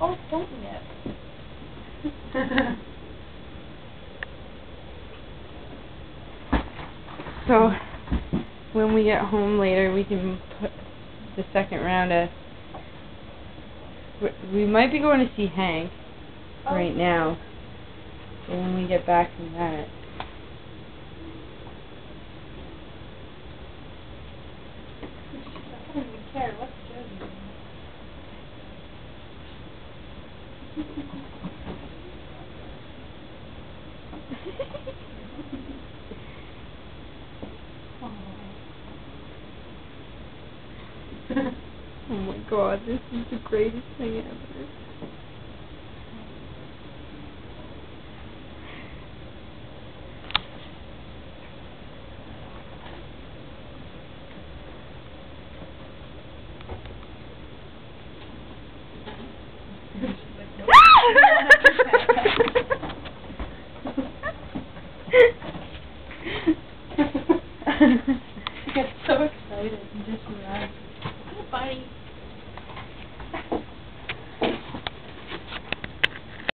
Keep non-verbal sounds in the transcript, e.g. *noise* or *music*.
Oh, don't nip. *laughs* So, when we get home later, we can put the second round of. we- might be going to see Hank oh. right now. But when we get back from that. I don't even care. What's Oh my god, this is the greatest thing ever. *laughs* *laughs* I get so excited and just relax. Bye.